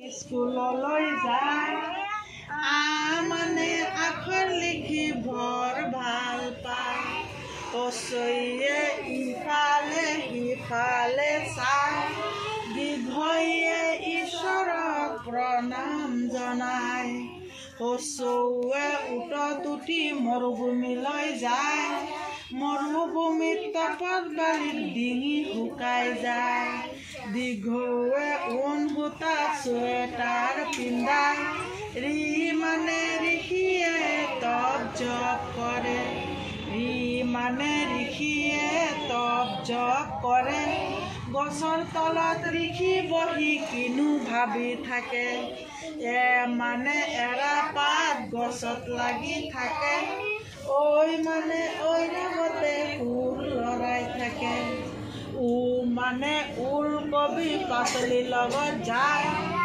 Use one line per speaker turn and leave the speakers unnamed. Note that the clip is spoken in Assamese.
স্কুললৈ যায়। আ মানে আখৰ লিখি বৰ ভাল পায়। কচৈয়ে ইফালে সিফালে চাই দীঘৈয়ে ঈশ্বৰক প্ৰণাম জনায়। কচৌৱে উটত উঠি মৰুভূমিলৈ যায়। মৰুভূমিত তপত বালিত ডিঙি শুকাই যায়। দীঘৌৱে ঊণ সূতা চুৱেটাৰ পিন্ধাই ৰি মানে ঋষিয়ে তপ জপ কৰে ৰি মানে ঋষিয়ে তপ জপ কৰে গছৰ তলত ঋষি বহি কিনো ভাবি থাকে। এ মানে এৰা পাত গছত লাগি থাকে। ঐ মানে ঐৰাৱতে সুৰ লৰাই मने उल को तो पतली लग जाए।